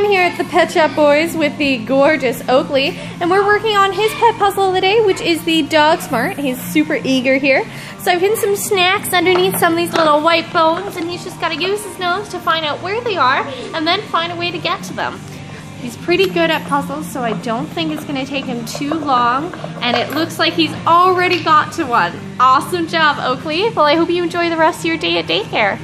I'm here at the Pet Shop Boys with the gorgeous Oakley, and we're working on his pet puzzle of the day, which is the Dog Smart. He's super eager here. So I've hidden some snacks underneath some of these little white bones, and he's just got to use his nose to find out where they are, and then find a way to get to them. He's pretty good at puzzles, so I don't think it's going to take him too long, and it looks like he's already got to one. Awesome job, Oakley. Well, I hope you enjoy the rest of your day at daycare.